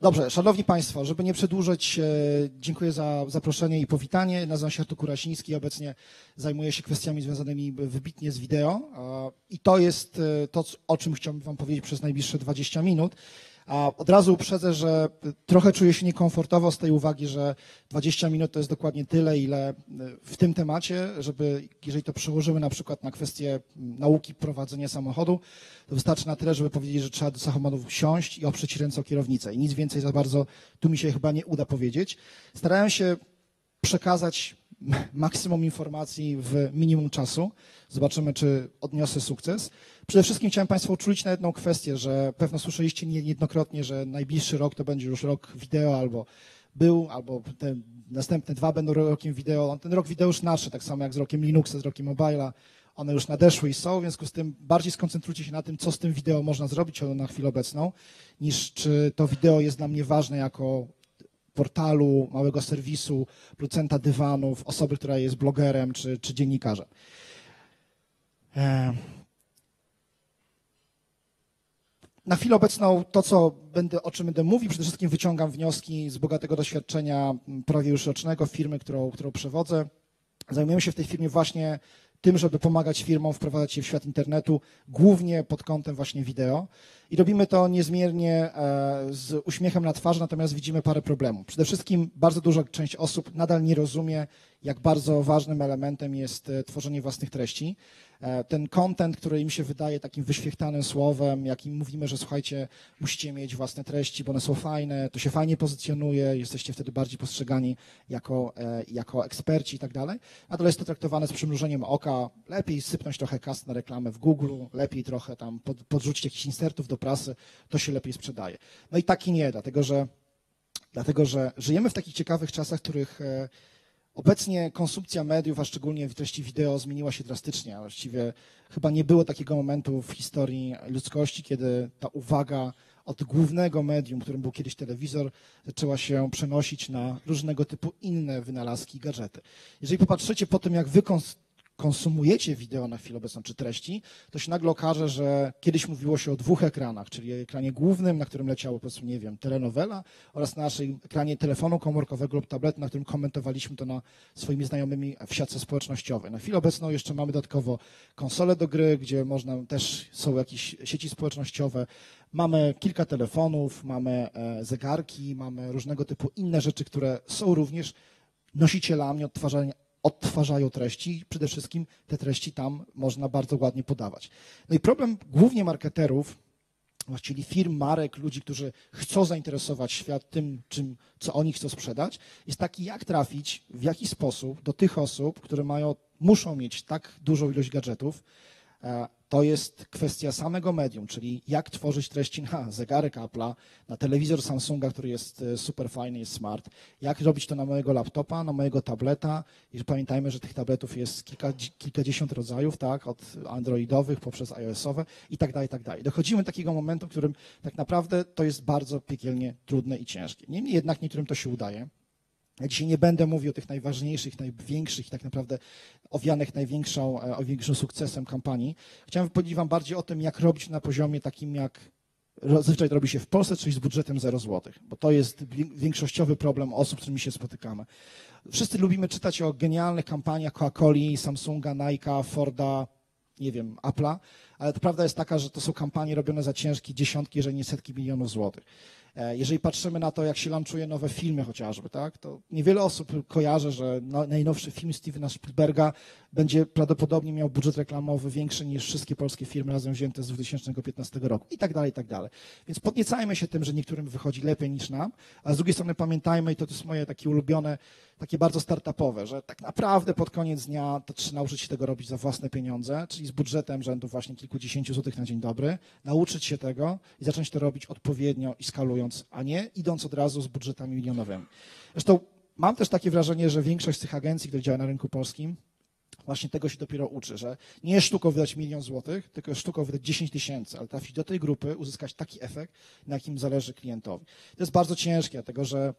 Dobrze, szanowni państwo, żeby nie przedłużać, e, dziękuję za zaproszenie i powitanie. Nazywam się Artur Kurasiński, obecnie zajmuję się kwestiami związanymi wybitnie z wideo i to jest e, to, o czym chciałbym wam powiedzieć przez najbliższe 20 minut. A od razu uprzedzę, że trochę czuję się niekomfortowo z tej uwagi, że 20 minut to jest dokładnie tyle, ile e, w tym temacie, żeby, jeżeli to przełożymy na przykład na kwestię nauki prowadzenia samochodu, to wystarczy na tyle, żeby powiedzieć, że trzeba do samochodu wsiąść i oprzeć ręce o kierownicę. I nic więcej za bardzo tu mi się chyba nie uda powiedzieć. Starałem się przekazać maksimum informacji w minimum czasu. Zobaczymy, czy odniosę sukces. Przede wszystkim chciałem Państwa uczulić na jedną kwestię, że pewno słyszeliście niejednokrotnie, że najbliższy rok to będzie już rok wideo albo był, albo te następne dwa będą rokiem wideo. Ten rok wideo już nadszedł, tak samo jak z rokiem Linuxa, z rokiem Mobile'a. One już nadeszły i są, w związku z tym bardziej skoncentrujcie się na tym, co z tym wideo można zrobić na chwilę obecną, niż czy to wideo jest dla mnie ważne jako portalu, małego serwisu, producenta dywanów, osoby, która jest blogerem czy, czy dziennikarzem. E, na chwilę obecną to, co będę, o czym będę mówił, przede wszystkim wyciągam wnioski z bogatego doświadczenia prawie już rocznego firmy, którą, którą przewodzę. Zajmujemy się w tej firmie właśnie tym, żeby pomagać firmom wprowadzać się w świat internetu, głównie pod kątem właśnie wideo. I robimy to niezmiernie e, z uśmiechem na twarzy, natomiast widzimy parę problemów. Przede wszystkim bardzo duża część osób nadal nie rozumie, jak bardzo ważnym elementem jest e, tworzenie własnych treści. E, ten content, który im się wydaje takim wyświechtanym słowem, jakim mówimy, że słuchajcie, musicie mieć własne treści, bo one są fajne, to się fajnie pozycjonuje, jesteście wtedy bardziej postrzegani jako, jako eksperci i tak dalej. Nadal jest to traktowane z przymrużeniem oka. Lepiej sypnąć trochę kas na reklamę w Google, lepiej trochę tam podrzucić jakichś insertów do prasy, to się lepiej sprzedaje. No i tak i nie, dlatego że, dlatego że żyjemy w takich ciekawych czasach, których e, obecnie konsumpcja mediów, a szczególnie treści wideo, zmieniła się drastycznie. Właściwie chyba nie było takiego momentu w historii ludzkości, kiedy ta uwaga od głównego medium, którym był kiedyś telewizor, zaczęła się przenosić na różnego typu inne wynalazki i gadżety. Jeżeli popatrzycie po tym, jak wy konsumujecie wideo na chwilę obecną, czy treści, to się nagle okaże, że kiedyś mówiło się o dwóch ekranach, czyli ekranie głównym, na którym leciało, powiedzmy, nie wiem, telenowela oraz na naszej ekranie telefonu komórkowego lub tabletu, na którym komentowaliśmy to na swoimi znajomymi w siatce społecznościowej. Na chwilę obecną jeszcze mamy dodatkowo konsole do gry, gdzie można, też są jakieś sieci społecznościowe, Mamy kilka telefonów, mamy e, zegarki, mamy różnego typu inne rzeczy, które są również nosicielami odtwarzania, odtwarzają treści. Przede wszystkim te treści tam można bardzo ładnie podawać. No i problem głównie marketerów, właściwie firm, marek, ludzi, którzy chcą zainteresować świat tym, czym, co oni chcą sprzedać, jest taki, jak trafić, w jaki sposób do tych osób, które mają, muszą mieć tak dużą ilość gadżetów, e, to jest kwestia samego medium, czyli jak tworzyć treści na zegarek Apple'a, na telewizor Samsunga, który jest e, super fajny, jest smart, jak robić to na mojego laptopa, na mojego tableta. I pamiętajmy, że tych tabletów jest kilka, kilkadziesiąt rodzajów, tak, od androidowych poprzez iOS-owe i tak dalej, i tak dalej. Dochodzimy do takiego momentu, w którym tak naprawdę to jest bardzo piekielnie trudne i ciężkie. Niemniej jednak niektórym to się udaje. Ja dzisiaj nie będę mówił o tych najważniejszych, największych, tak naprawdę owianych największą, e, największym sukcesem kampanii. Chciałem powiedzieć Wam bardziej o tym, jak robić na poziomie takim, jak zazwyczaj robi się w Polsce, czyli z budżetem 0 zł, bo to jest większościowy problem osób, z którymi się spotykamy. Wszyscy lubimy czytać o genialnych kampaniach Coca-Coli, Samsunga, Nike'a, Forda, nie wiem, Apple'a, ale to prawda jest taka, że to są kampanie robione za ciężkie dziesiątki, jeżeli nie setki milionów złotych. E, jeżeli patrzymy na to, jak się lanczuje nowe filmy chociażby, tak, to niewiele osób kojarzy, że no, najnowszy film Stevena Spielberga będzie prawdopodobnie miał budżet reklamowy większy niż wszystkie polskie firmy razem wzięte z 2015 roku i tak dalej, i tak dalej. Więc podniecajmy się tym, że niektórym wychodzi lepiej niż nam, a z drugiej strony pamiętajmy, i to, to jest moje takie ulubione, takie bardzo startupowe, że tak naprawdę pod koniec dnia to trzeba nauczyć się tego robić za własne pieniądze, czyli z budżetem rzędu właśnie kilkudziesięciu złotych na dzień dobry, nauczyć się tego i zacząć to robić odpowiednio i skalując, a nie idąc od razu z budżetami milionowymi. Zresztą mam też takie wrażenie, że większość z tych agencji, które działa na rynku polskim, właśnie tego się dopiero uczy, że nie jest sztuką wydać milion złotych, tylko jest sztuką wydać 10 tysięcy, ale trafić do tej grupy, uzyskać taki efekt, na jakim zależy klientowi. To jest bardzo ciężkie, dlatego że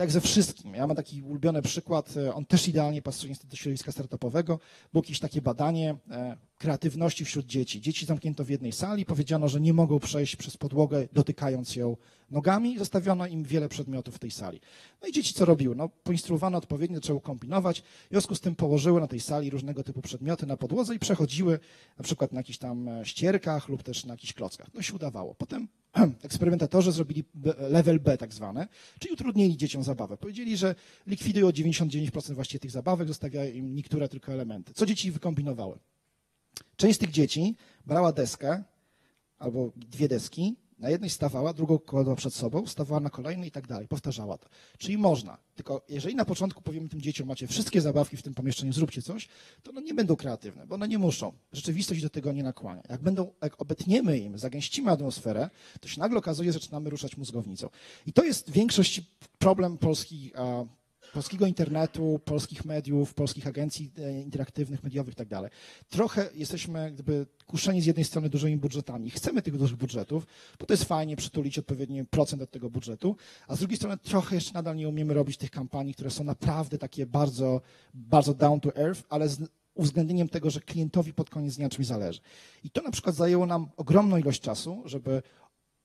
jak ze wszystkim. Ja mam taki ulubiony przykład, e, on też idealnie pasuje niestety do środowiska startupowego. Było jakieś takie badanie e, kreatywności wśród dzieci. Dzieci zamknięto w jednej sali, powiedziano, że nie mogą przejść przez podłogę dotykając ją nogami, zostawiono im wiele przedmiotów w tej sali. No i dzieci co robiły? No, poinstruowano odpowiednio, zaczęły kombinować, w związku z tym położyły na tej sali różnego typu przedmioty na podłodze i przechodziły na przykład na jakichś tam e, ścierkach lub też na jakichś klockach. No się udawało. Potem eksperymentatorzy zrobili level B tak zwane, czyli utrudnili dzieciom zabawę. Powiedzieli, że likwidują 99% właściwie tych zabawek, zostawiają im niektóre tylko elementy. Co dzieci wykombinowały? Część z tych dzieci brała deskę albo dwie deski, na jednej stawała, drugą kładła przed sobą, stawała na kolejnej i tak dalej, powtarzała to. Czyli można, tylko jeżeli na początku powiemy tym dzieciom, macie wszystkie zabawki w tym pomieszczeniu, zróbcie coś, to one nie będą kreatywne, bo one nie muszą. Rzeczywistość do tego nie nakłania. Jak będą, jak obetniemy im, zagęścimy atmosferę, to się nagle okazuje, że zaczynamy ruszać mózgownicą. I to jest większość problem polskich polskiego internetu, polskich mediów, polskich agencji e, interaktywnych, mediowych i tak. Trochę jesteśmy kuszeni z jednej strony dużymi budżetami. Chcemy tych dużych budżetów, bo to jest fajnie przytulić odpowiedni procent od tego budżetu, a z drugiej strony trochę jeszcze nadal nie umiemy robić tych kampanii, które są naprawdę takie bardzo, bardzo down to earth, ale z uwzględnieniem tego, że klientowi pod koniec dnia czymś zależy. I to na przykład zajęło nam ogromną ilość czasu, żeby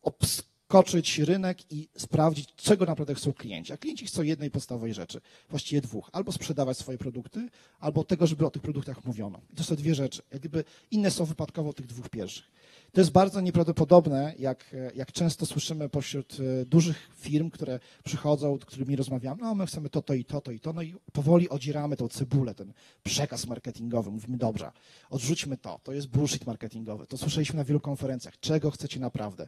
obs koczyć rynek i sprawdzić, czego naprawdę chcą klienci. A klienci chcą jednej podstawowej rzeczy, właściwie dwóch. Albo sprzedawać swoje produkty, albo tego, żeby o tych produktach mówiono. I to są dwie rzeczy. Jak gdyby inne są wypadkowo tych dwóch pierwszych. To jest bardzo nieprawdopodobne, jak, jak często słyszymy pośród e, dużych firm, które przychodzą, z którymi rozmawiamy, no my chcemy to, to i to, to i to, no i powoli odzieramy tą cebulę, ten przekaz marketingowy. Mówimy, dobrze, odrzućmy to, to jest bullshit marketingowy. To słyszeliśmy na wielu konferencjach. Czego chcecie naprawdę?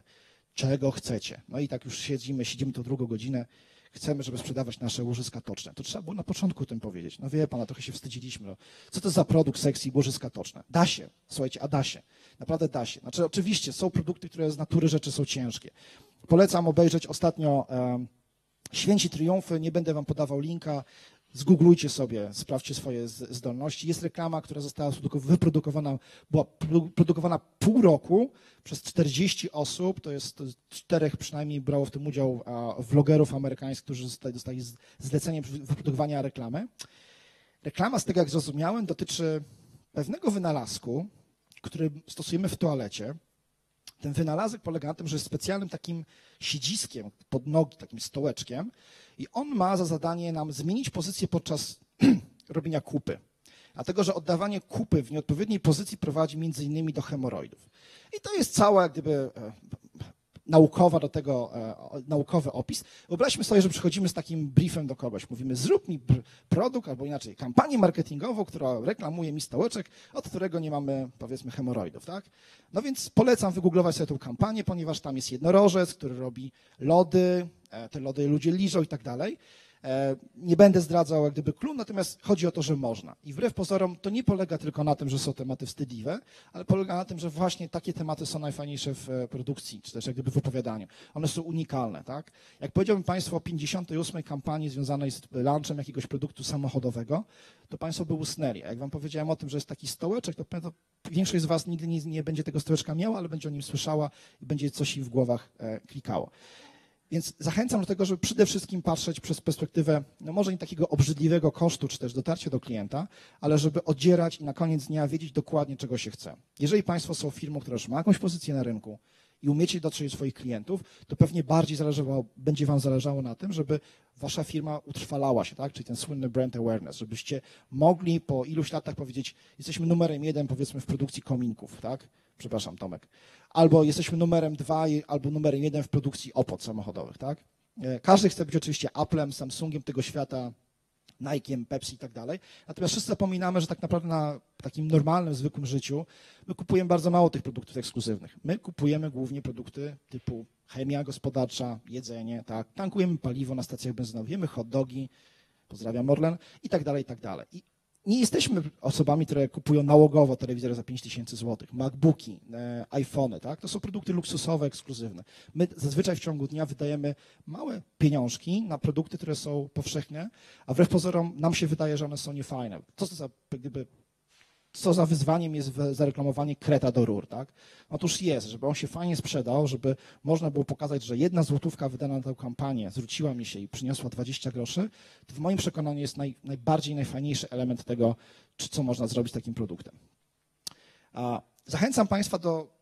Czego chcecie. No i tak już siedzimy, siedzimy tu drugą godzinę, chcemy, żeby sprzedawać nasze łożyska toczne. To trzeba było na początku o tym powiedzieć. No wie pana, trochę się wstydziliśmy. No. Co to za produkt sekcji łożyska toczne? Da się. Słuchajcie, a da się. Naprawdę da się. Znaczy oczywiście są produkty, które z natury rzeczy są ciężkie. Polecam obejrzeć ostatnio e, Święci Triumfy, nie będę wam podawał linka, Zgooglujcie sobie, sprawdźcie swoje zdolności. Jest reklama, która została wyprodukowana, była produkowana pół roku przez 40 osób, to jest czterech przynajmniej brało w tym udział vlogerów amerykańskich, którzy dostali, zlecenie wyprodukowania reklamy. Reklama, z tego jak zrozumiałem, dotyczy pewnego wynalazku, który stosujemy w toalecie. Ten wynalazek polega na tym, że jest specjalnym takim siedziskiem pod nogi, takim stołeczkiem, i on ma za zadanie nam zmienić pozycję podczas robienia kupy. Dlatego, że oddawanie kupy w nieodpowiedniej pozycji prowadzi między innymi do hemoroidów. I to jest cała gdyby e, naukowa do tego, e, naukowy opis. Wyobraźmy sobie, że przychodzimy z takim briefem do kogoś. Mówimy, zrób mi produkt, albo inaczej, kampanię marketingową, która reklamuje mi stołeczek, od którego nie mamy, powiedzmy, hemoroidów, tak? No więc polecam wygooglować sobie tę kampanię, ponieważ tam jest jednorożec, który robi lody, e, te lody ludzie liżą i tak dalej. E, nie będę zdradzał jak gdyby clue, natomiast chodzi o to, że można. I wbrew pozorom to nie polega tylko na tym, że są tematy wstydliwe, ale polega na tym, że właśnie takie tematy są najfajniejsze w e, produkcji, czy też jak gdyby w opowiadaniu. One są unikalne, tak? Jak powiedziałbym Państwu o 58 kampanii związanej z launchem jakiegoś produktu samochodowego, to Państwo by usnęli. A jak Wam powiedziałem o tym, że jest taki stołeczek, to, większość z Was nigdy nie, nie, będzie tego stołeczka miała, ale będzie o nim słyszała i będzie coś jej w głowach e, klikało. Więc zachęcam do tego, żeby przede wszystkim patrzeć przez perspektywę, no może nie takiego obrzydliwego kosztu, czy też dotarcia do klienta, ale żeby odzierać i na koniec dnia wiedzieć dokładnie, czego się chce. Jeżeli Państwo są firmą, która już ma jakąś pozycję na rynku i umiecie dotrzeć do swoich klientów, to pewnie bardziej będzie Wam zależało na tym, żeby Wasza firma utrwalała się, tak? czyli ten słynny brand awareness, żebyście mogli po iluś latach powiedzieć, jesteśmy numerem jeden, powiedzmy, w produkcji kominków, tak? Przepraszam, Tomek albo jesteśmy numerem dwa, albo numerem jeden w produkcji opłat samochodowych, tak? E, każdy chce być oczywiście Applem, Samsungiem tego świata, Nike'iem, Pepsi i tak dalej. Natomiast wszyscy zapominamy, że tak naprawdę na takim normalnym, zwykłym życiu my kupujemy bardzo mało tych produktów ekskluzywnych. My kupujemy głównie produkty typu chemia gospodarcza, jedzenie, tak? Tankujemy paliwo na stacjach benzynowych, jemy hot dogi, pozdrawiam Orlen i tak dalej, i tak dalej. I nie jesteśmy osobami, które kupują nałogowo telewizory za 5 tysięcy złotych, MacBooki, e, iPhony, tak? To są produkty luksusowe, ekskluzywne. My zazwyczaj w ciągu dnia wydajemy małe pieniążki na produkty, które są powszechne, a wbrew pozorom nam się wydaje, że one są niefajne. To za gdyby co za wyzwaniem jest zareklamowanie kreta do rur, tak? Otóż jest, żeby on się fajnie sprzedał, żeby można było pokazać, że jedna złotówka wydana na tę kampanię zwróciła mi się i przyniosła 20 groszy, to w moim przekonaniu jest naj, najbardziej, najfajniejszy element tego, czy co można zrobić takim produktem. Zachęcam Państwa do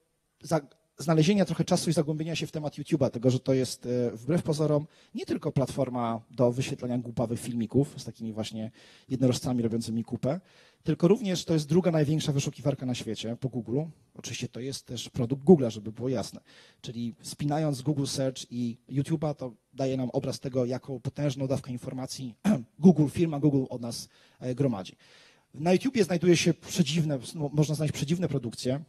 znalezienia trochę czasu i zagłębienia się w temat YouTube'a, tego, że to jest e, wbrew pozorom nie tylko platforma do wyświetlania głupawych filmików z takimi właśnie jednorożcami robiącymi kupę, tylko również to jest druga największa wyszukiwarka na świecie po Google. Oczywiście to jest też produkt Google'a, żeby było jasne. Czyli spinając Google Search i YouTube'a, to daje nam obraz tego, jaką potężną dawkę informacji Google, firma Google od nas e, gromadzi. Na YouTubie znajduje się przedziwne, można znaleźć przedziwne produkcje,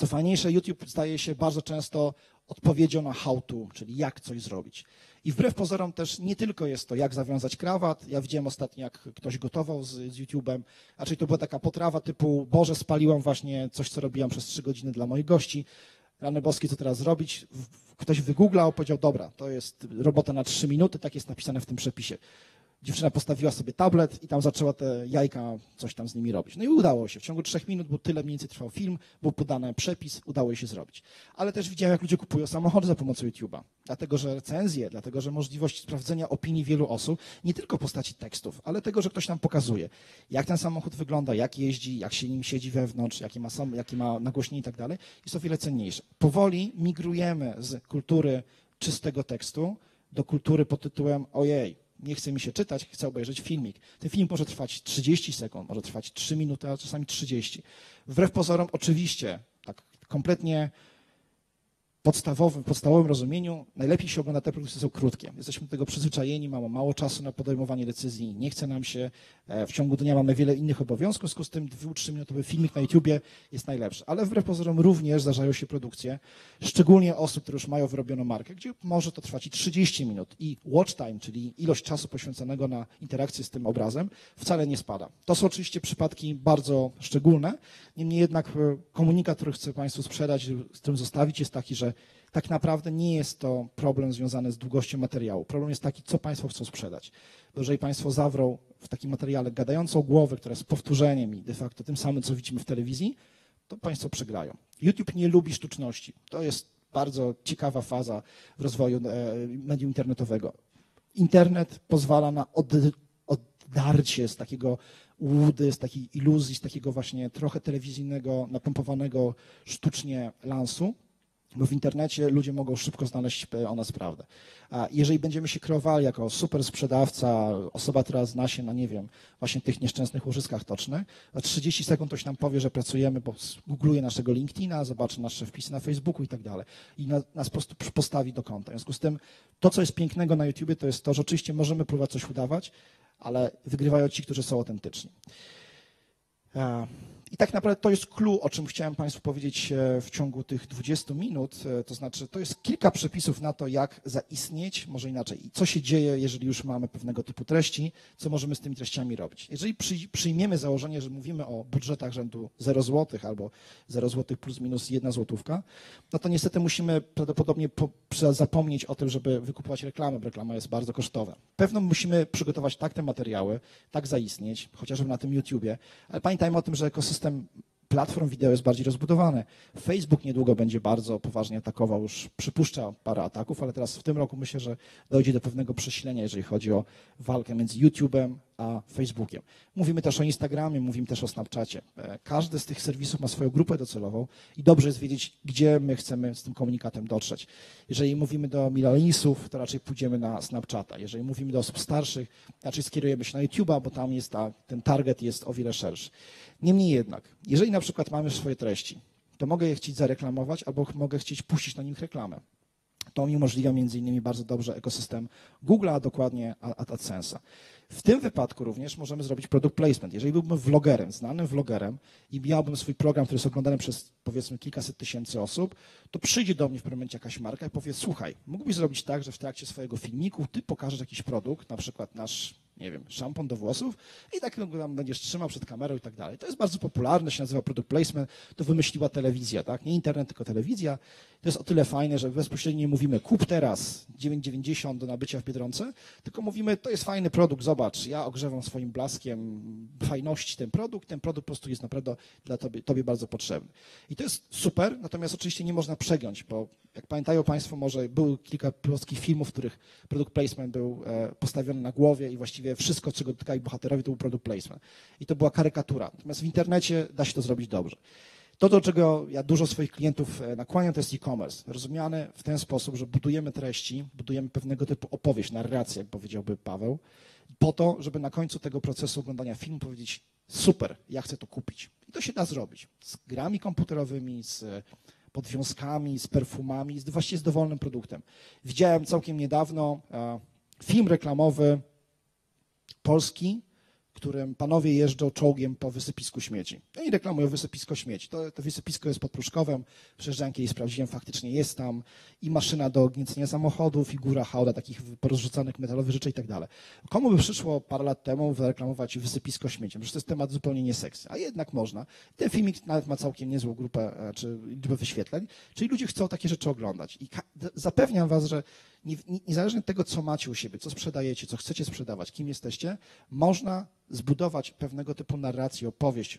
co fajniejsze, YouTube staje się bardzo często odpowiedzią na how to, czyli jak coś zrobić. I wbrew pozorom też nie tylko jest to, jak zawiązać krawat. Ja widziałem ostatnio, jak ktoś gotował z, z YouTube'em, czyli to była taka potrawa typu, Boże, spaliłam właśnie coś, co robiłam przez trzy godziny dla moich gości. Rany boskie, co teraz zrobić? Ktoś wygooglał, powiedział, dobra, to jest robota na trzy minuty, tak jest napisane w tym przepisie dziewczyna postawiła sobie tablet i tam zaczęła te jajka coś tam z nimi robić. No i udało się. W ciągu trzech minut, bo tyle mniej więcej trwał film, był podany przepis, udało się zrobić. Ale też widziałem, jak ludzie kupują samochody za pomocą YouTube'a. Dlatego, że recenzje, dlatego, że możliwość sprawdzenia opinii wielu osób, nie tylko postaci tekstów, ale tego, że ktoś nam pokazuje, jak ten samochód wygląda, jak jeździ, jak się nim siedzi wewnątrz, jakie ma, sam, jakie ma nagłośnienie i tak dalej, jest o wiele cenniejsze. Powoli migrujemy z kultury czystego tekstu do kultury pod tytułem ojej, nie chce mi się czytać, chcę obejrzeć filmik. Ten film może trwać 30 sekund, może trwać 3 minuty, a czasami 30. Wbrew pozorom, oczywiście, tak kompletnie podstawowym, podstawowym rozumieniu najlepiej się ogląda te produkcje, są krótkie. Jesteśmy do tego przyzwyczajeni, mamy mało czasu na podejmowanie decyzji, nie chce nam się, e, w ciągu dnia mamy wiele innych obowiązków, w związku z tym 2-3 minutowy filmik na YouTubie jest najlepszy. Ale wbrew pozorom również zdarzają się produkcje, szczególnie osób, które już mają wyrobioną markę, gdzie może to trwać i 30 minut i watch time, czyli ilość czasu poświęconego na interakcję z tym obrazem, wcale nie spada. To są oczywiście przypadki bardzo szczególne, niemniej jednak e, komunikat, który chcę Państwu sprzedać, z którym zostawić jest taki, że tak naprawdę nie jest to problem związany z długością materiału. Problem jest taki, co Państwo chcą sprzedać. Bo jeżeli Państwo zawrą w takim materiale gadającą głowę, która jest powtórzeniem i de facto tym samym, co widzimy w telewizji, to Państwo przegrają. YouTube nie lubi sztuczności. To jest bardzo ciekawa faza w rozwoju e, medium internetowego. Internet pozwala na od, oddarcie z takiego łudy, z takiej iluzji, z takiego właśnie trochę telewizyjnego, napompowanego sztucznie lansu, bo w internecie ludzie mogą szybko znaleźć e, o nas prawdę. A jeżeli będziemy się kreowali jako super sprzedawca, osoba, która zna się na, nie wiem, właśnie tych nieszczęsnych łożyskach tocznych, za 30 sekund ktoś nam powie, że pracujemy, bo googluje naszego LinkedIna, zobaczy nasze wpisy na Facebooku i tak dalej. I nas po prostu postawi do konta. W związku z tym to, co jest pięknego na YouTubie, to jest to, że oczywiście możemy próbować coś udawać, ale wygrywają ci, którzy są autentyczni. I tak naprawdę to jest clue, o czym chciałem Państwu powiedzieć e, w ciągu tych 20 minut. E, to znaczy, to jest kilka przepisów na to, jak zaistnieć, może inaczej, co się dzieje, jeżeli już mamy pewnego typu treści, co możemy z tymi treściami robić. Jeżeli przyjmiemy założenie, że mówimy o budżetach rzędu 0 zł albo 0 zł plus minus 1 złotówka, no to niestety musimy prawdopodobnie po, zapomnieć o tym, żeby wykupować reklamę, bo reklama jest bardzo kosztowa. Pewno musimy przygotować tak te materiały, tak zaistnieć, chociażby na tym YouTubie, ale pamiętajmy o tym, że ekosystem system platform wideo jest bardziej rozbudowany. Facebook niedługo będzie bardzo poważnie atakował, już przypuszcza parę ataków, ale teraz w tym roku myślę, że dojdzie do pewnego przesilenia, jeżeli chodzi o walkę między YouTube'em a Facebookiem. Mówimy też o Instagramie, mówimy też o Snapchacie. E, każdy z tych serwisów ma swoją grupę docelową i dobrze jest wiedzieć, gdzie my chcemy z tym komunikatem dotrzeć. Jeżeli mówimy do milenialsów, to raczej pójdziemy na Snapchata. Jeżeli mówimy do osób starszych, raczej skierujemy się na YouTube'a, bo tam jest ta, ten target jest o wiele szerszy. Niemniej jednak, jeżeli na przykład mamy swoje treści, to mogę je chcieć zareklamować albo mogę chcieć puścić na nich reklamę. To mi umożliwia między innymi bardzo dobrze ekosystem Google'a, a dokładnie AdSense'a. W tym wypadku również możemy zrobić product placement. Jeżeli byłbym vlogerem, znanym vlogerem i miałbym swój program, który jest oglądany przez powiedzmy kilkaset tysięcy osób, to przyjdzie do mnie w pewnym momencie jakaś marka i powie, słuchaj, mógłbyś zrobić tak, że w trakcie swojego filmiku ty pokażesz jakiś produkt, na przykład nasz nie wiem, szampon do włosów i tak go tam będziesz trzymał przed kamerą i tak dalej. To jest bardzo popularne, się nazywa product placement, to wymyśliła telewizja, tak? Nie internet, tylko telewizja To jest o tyle fajne, że bezpośrednio nie mówimy kup teraz 9,90 do nabycia w Biedronce, tylko mówimy to jest fajny produkt, zobacz, ja ogrzewam swoim blaskiem fajności ten produkt, ten produkt po prostu jest naprawdę dla tobie, tobie bardzo potrzebny. I to jest super, natomiast oczywiście nie można przegiąć, bo jak pamiętają Państwo, może było kilka polskich filmów, w których product placement był e, postawiony na głowie i właściwie wszystko, czego dotykali bohaterowie, to był product placement. I to była karykatura. Natomiast w internecie da się to zrobić dobrze. To, do czego ja dużo swoich klientów e, nakłaniam, to jest e-commerce. Rozumiany w ten sposób, że budujemy treści, budujemy pewnego typu opowieść, narrację, jak powiedziałby Paweł, po to, żeby na końcu tego procesu oglądania filmu powiedzieć super, ja chcę to kupić. I to się da zrobić z grami komputerowymi, z podwiązkami, z perfumami, z, właściwie z dowolnym produktem. Widziałem całkiem niedawno e, film reklamowy polski, którym panowie jeżdżą czołgiem po wysypisku śmieci. No i reklamują wysypisko śmieci. To, to wysypisko jest pod Pruszkowem, przejeżdżałem kiedyś, sprawdziłem, faktycznie jest tam i maszyna do gniecenia samochodów, i góra hałda takich porozrzucanych metalowych rzeczy i tak dalej. Komu by przyszło parę lat temu wyreklamować wysypisko śmieci? Przecież to jest temat zupełnie nieseksy, a jednak można. Ten filmik nawet ma całkiem niezłą grupę, e, czy liczbę wyświetleń, czyli ludzie chcą takie rzeczy oglądać. I zapewniam was, że niezależnie od tego, co macie u siebie, co sprzedajecie, co chcecie sprzedawać, kim jesteście, można zbudować pewnego typu narrację, opowieść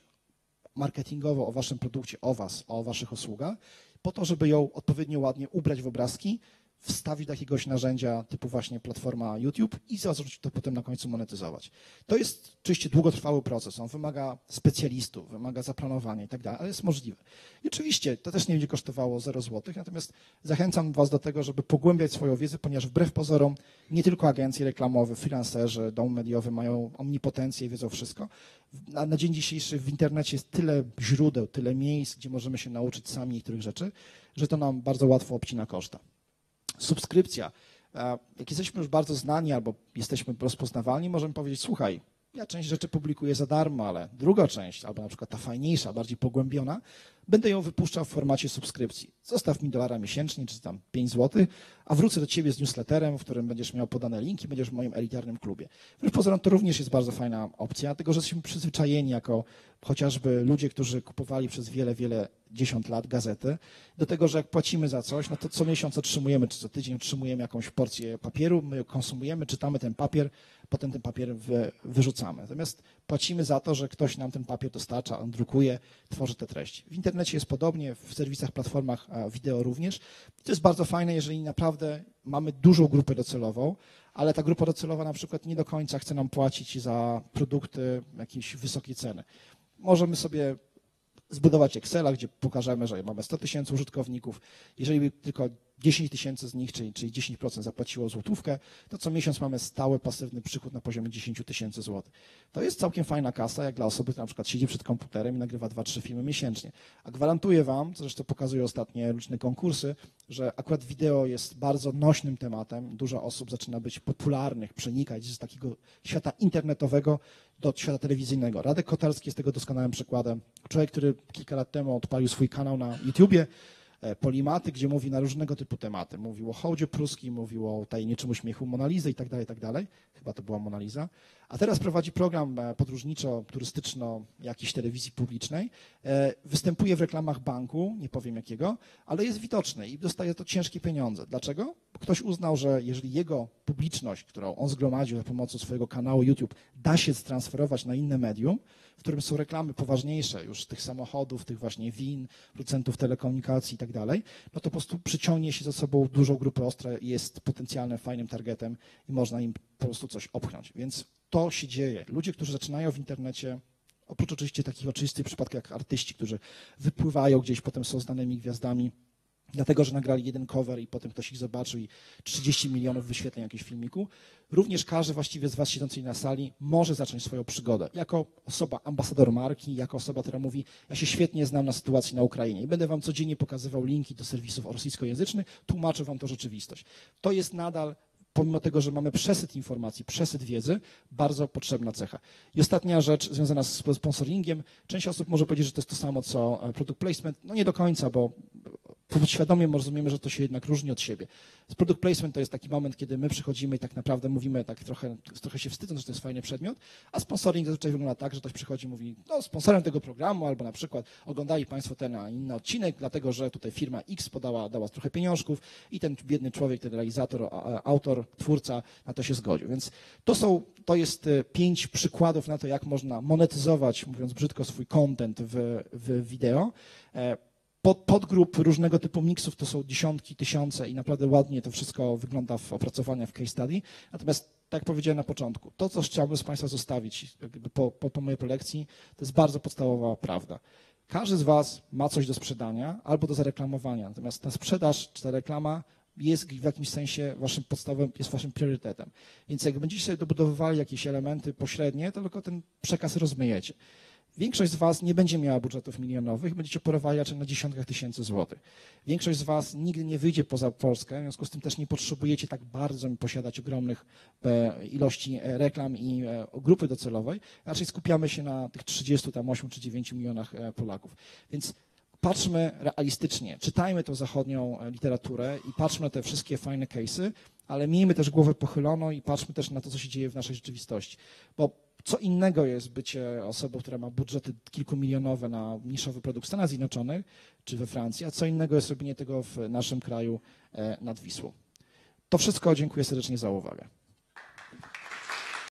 marketingową o waszym produkcie, o was, o waszych usługach, po to, żeby ją odpowiednio ładnie ubrać w obrazki, wstawić do jakiegoś narzędzia typu właśnie platforma YouTube i zacząć to potem na końcu monetyzować. To jest oczywiście długotrwały proces, on wymaga specjalistów, wymaga zaplanowania i tak dalej, ale jest możliwe. I oczywiście to też nie będzie kosztowało 0 zł, natomiast zachęcam Was do tego, żeby pogłębiać swoją wiedzę, ponieważ wbrew pozorom nie tylko agencje reklamowe, freelancerzy, dom mediowy mają omnipotencję i wiedzą wszystko. Na, na dzień dzisiejszy w internecie jest tyle źródeł, tyle miejsc, gdzie możemy się nauczyć sami niektórych rzeczy, że to nam bardzo łatwo obcina koszta subskrypcja. Jak jesteśmy już bardzo znani albo jesteśmy rozpoznawalni, możemy powiedzieć, słuchaj, ja część rzeczy publikuję za darmo, ale druga część, albo na przykład ta fajniejsza, bardziej pogłębiona, będę ją wypuszczał w formacie subskrypcji. Zostaw mi dolara miesięcznie, czy tam 5 zł, a wrócę do ciebie z newsletterem, w którym będziesz miał podane linki, będziesz w moim elitarnym klubie. Wbrew pozorom to również jest bardzo fajna opcja, dlatego że jesteśmy przyzwyczajeni jako chociażby ludzie, którzy kupowali przez wiele, wiele dziesiąt lat gazety, do tego, że jak płacimy za coś, no to co miesiąc otrzymujemy, czy co tydzień otrzymujemy jakąś porcję papieru, my konsumujemy, czytamy ten papier, potem ten papier wy, wyrzucamy. Natomiast płacimy za to, że ktoś nam ten papier dostarcza, on drukuje, tworzy te treści. W internecie jest podobnie, w serwisach, platformach wideo również. To jest bardzo fajne, jeżeli naprawdę mamy dużą grupę docelową, ale ta grupa docelowa na przykład nie do końca chce nam płacić za produkty jakieś wysokiej ceny. Możemy sobie zbudować Excela, gdzie pokażemy, że mamy 100 tysięcy użytkowników. Jeżeli tylko 10 tysięcy z nich, czyli, czyli 10% zapłaciło złotówkę, to co miesiąc mamy stały pasywny przychód na poziomie 10 tysięcy złotych. To jest całkiem fajna kasa, jak dla osoby, która na przykład siedzi przed komputerem i nagrywa 2-3 filmy miesięcznie. A gwarantuję Wam, co zresztą pokazują ostatnie liczne konkursy, że akurat wideo jest bardzo nośnym tematem. Dużo osób zaczyna być popularnych, przenikać z takiego świata internetowego do świata telewizyjnego. Radek Kotarski jest tego doskonałym przykładem. Człowiek, który kilka lat temu odpalił swój kanał na YouTubie, polimaty, gdzie mówi na różnego typu tematy. Mówił o hołdzie pruskim, mówił o tajemniczym uśmiechu Monalizy i tak dalej, i tak dalej. Chyba to była Monaliza. A teraz prowadzi program e, podróżniczo-turystyczno jakiejś telewizji publicznej. E, występuje w reklamach banku, nie powiem jakiego, ale jest widoczny i dostaje to ciężkie pieniądze. Dlaczego? Bo ktoś uznał, że jeżeli jego publiczność, którą on zgromadził za pomocą swojego kanału YouTube, da się transferować na inne medium, w którym są reklamy poważniejsze, już tych samochodów, tych właśnie win, producentów telekomunikacji i tak dalej, no to po prostu przyciągnie się za sobą dużą grupę ostre, jest potencjalnym fajnym targetem i można im po prostu coś opchnąć. Więc to się dzieje. Ludzie, którzy zaczynają w internecie, oprócz oczywiście takich oczywistych przypadków jak artyści, którzy wypływają gdzieś, potem są znanymi gwiazdami, dlatego że nagrali jeden cover i potem ktoś ich zobaczył i 30 milionów wyświetleń jakiegoś filmiku. Również każdy właściwie z Was siedzący na sali może zacząć swoją przygodę. Jako osoba, ambasador marki, jako osoba, która mówi, ja się świetnie znam na sytuacji na Ukrainie i będę Wam codziennie pokazywał linki do serwisów rosyjskojęzycznych, tłumaczę Wam to rzeczywistość. To jest nadal pomimo tego, że mamy przesyt informacji, przesyt wiedzy, bardzo potrzebna cecha. I ostatnia rzecz związana z sponsoringiem. Część osób może powiedzieć, że to jest to samo co product placement. No nie do końca, bo podświadomie rozumiemy, że to się jednak różni od siebie. Product placement to jest taki moment, kiedy my przychodzimy i tak naprawdę mówimy tak trochę, trochę się wstydząc, że to jest fajny przedmiot, a sponsoring zazwyczaj wygląda tak, że ktoś przychodzi i mówi, no sponsorem tego programu albo na przykład oglądali Państwo ten a inny odcinek, dlatego że tutaj firma X podała, dała trochę pieniążków i ten biedny człowiek, ten realizator, autor, twórca na to się zgodził. Więc to są, to jest e, pięć przykładów na to, jak można monetyzować, mówiąc brzydko, swój content w, w wideo. Pod, podgrup różnego typu miksów to są dziesiątki, tysiące i naprawdę ładnie to wszystko wygląda w opracowaniach w case study. Natomiast, tak jak powiedziałem na początku, to, co chciałbym z Państwa zostawić po, po, po mojej prelekcji, to jest bardzo podstawowa prawda. Każdy z Was ma coś do sprzedania albo do zareklamowania, natomiast ta sprzedaż czy ta reklama jest w jakimś sensie waszym podstawowym, jest waszym priorytetem. Więc jak będziecie sobie dobudowywali jakieś elementy pośrednie, to tylko ten przekaz rozmyjecie. Większość z Was nie będzie miała budżetów milionowych, będziecie porywali raczej na dziesiątkach tysięcy złotych. Większość z Was nigdy nie wyjdzie poza Polskę, w związku z tym też nie potrzebujecie tak bardzo posiadać ogromnych e, ilości e, reklam i e, grupy docelowej. Raczej skupiamy się na tych 30, tam 8 czy 9 milionach Polaków. Więc patrzmy realistycznie, czytajmy tą zachodnią literaturę i patrzmy na te wszystkie fajne case'y, ale miejmy też głowę pochyloną i patrzmy też na to, co się dzieje w naszej rzeczywistości. Bo co innego jest bycie osobą, która ma budżety kilkumilionowe na niszowy produkt w Stanach Zjednoczonych czy we Francji, a co innego jest robienie tego w naszym kraju e, nad Wisłą. To wszystko. Dziękuję serdecznie za uwagę.